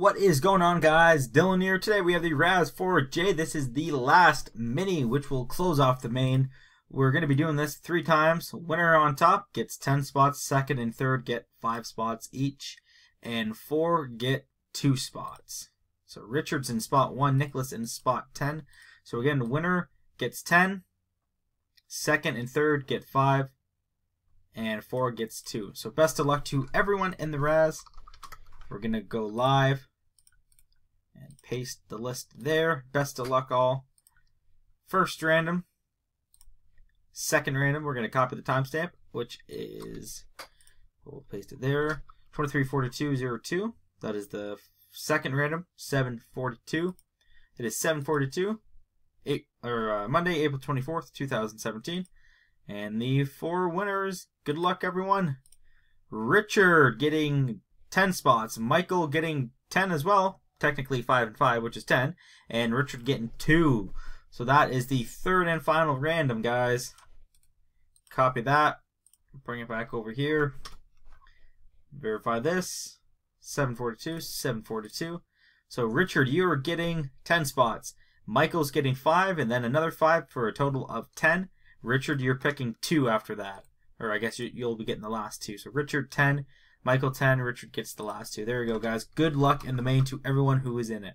What is going on guys? Dylan here. Today we have the Raz 4J. This is the last mini which will close off the main. We're going to be doing this three times. Winner on top gets 10 spots. Second and third get 5 spots each. And 4 get 2 spots. So Richard's in spot 1, Nicholas in spot 10. So again, the winner gets 10. Second and third get 5. And 4 gets 2. So best of luck to everyone in the Raz. We're going to go live and paste the list there. Best of luck all. First random. Second random, we're going to copy the timestamp, which is, we'll paste it there, 234202. That is the second random, 742. It is 742, eight, or uh, Monday, April 24th, 2017. And the four winners, good luck everyone. Richard getting 10 spots, Michael getting 10 as well, technically 5 and 5, which is 10, and Richard getting 2. So that is the third and final random, guys. Copy that. Bring it back over here. Verify this. 742, 742. So Richard, you are getting 10 spots. Michael's getting 5, and then another 5 for a total of 10. Richard, you're picking 2 after that. Or I guess you'll be getting the last 2. So Richard, 10. Michael 10. Richard gets the last 2. There you go, guys. Good luck in the main to everyone who is in it.